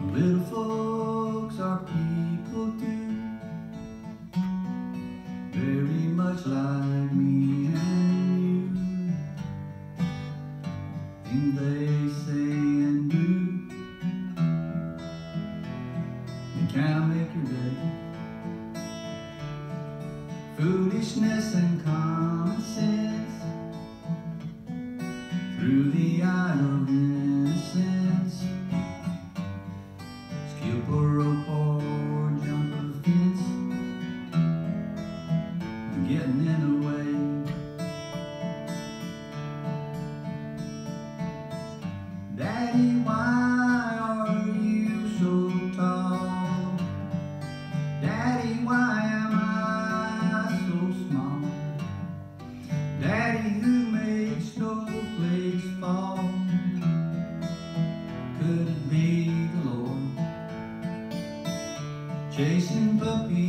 Little folks are people too, very much like me and you. Things they say and do, they kind of make your day. Foolishness and common sense through the eye of Skip a rope or jump a fence, getting in the way. Daddy, why are you so tall? Daddy, why Chasing puppies,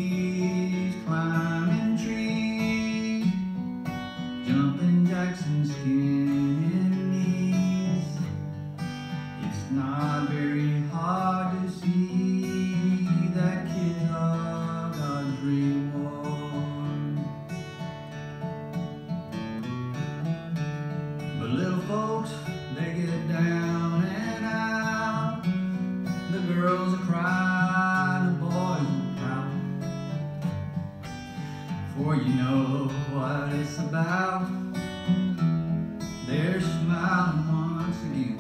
before you know what it's about. They're smiling once again.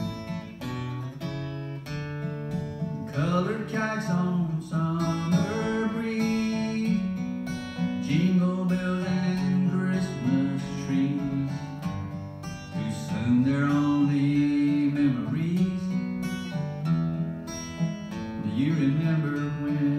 Colored kites on summer breeze, jingle bells and Christmas trees. Too soon they're only memories. Do you remember when?